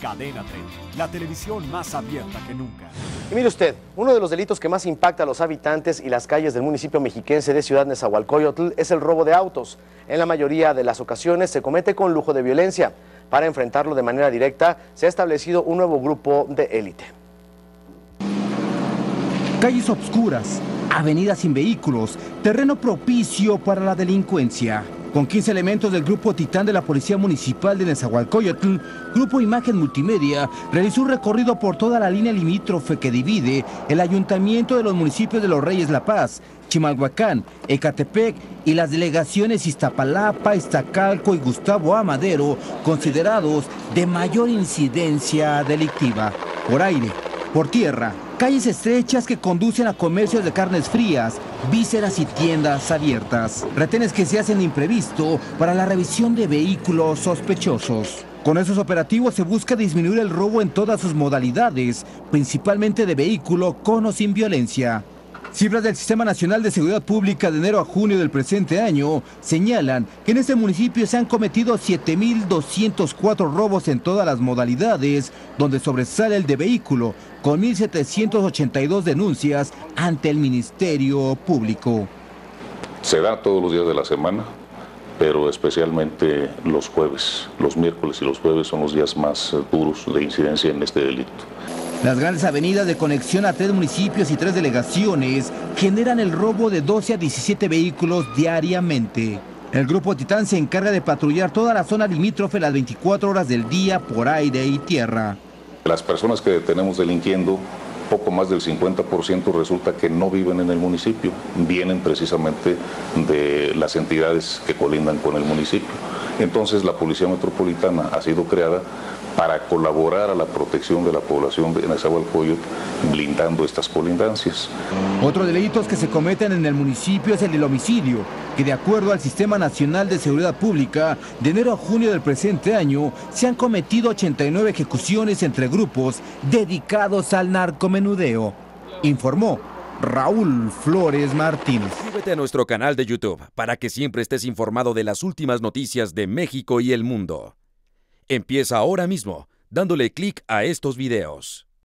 Cadena 30, la televisión más abierta que nunca. Y mire usted, uno de los delitos que más impacta a los habitantes y las calles del municipio mexiquense de Ciudad Nezahualcóyotl es el robo de autos. En la mayoría de las ocasiones se comete con lujo de violencia. Para enfrentarlo de manera directa, se ha establecido un nuevo grupo de élite. Calles obscuras, avenidas sin vehículos, terreno propicio para la delincuencia. Con 15 elementos del Grupo Titán de la Policía Municipal de Nezahualcóyotl, Grupo Imagen Multimedia realizó un recorrido por toda la línea limítrofe que divide el ayuntamiento de los municipios de Los Reyes La Paz, Chimalhuacán, Ecatepec y las delegaciones Iztapalapa, Iztacalco y Gustavo Amadero, considerados de mayor incidencia delictiva. Por aire, por tierra, calles estrechas que conducen a comercios de carnes frías, vísceras y tiendas abiertas. Retenes que se hacen imprevisto para la revisión de vehículos sospechosos. Con esos operativos se busca disminuir el robo en todas sus modalidades, principalmente de vehículo con o sin violencia. Cifras del Sistema Nacional de Seguridad Pública de enero a junio del presente año señalan que en este municipio se han cometido 7.204 robos en todas las modalidades, donde sobresale el de vehículo, con 1.782 denuncias ante el Ministerio Público. Se da todos los días de la semana, pero especialmente los jueves. Los miércoles y los jueves son los días más duros de incidencia en este delito. Las grandes avenidas de conexión a tres municipios y tres delegaciones generan el robo de 12 a 17 vehículos diariamente. El Grupo Titán se encarga de patrullar toda la zona limítrofe las 24 horas del día por aire y tierra. Las personas que detenemos delinquiendo, poco más del 50% resulta que no viven en el municipio, vienen precisamente de las entidades que colindan con el municipio. Entonces la Policía Metropolitana ha sido creada para colaborar a la protección de la población de Nezahualcóyotl, blindando estas colindancias. Otro delitos que se cometen en el municipio es el del homicidio, que de acuerdo al Sistema Nacional de Seguridad Pública, de enero a junio del presente año, se han cometido 89 ejecuciones entre grupos dedicados al narcomenudeo, informó Raúl Flores Martínez. Suscríbete a nuestro canal de YouTube para que siempre estés informado de las últimas noticias de México y el mundo. Empieza ahora mismo dándole clic a estos videos.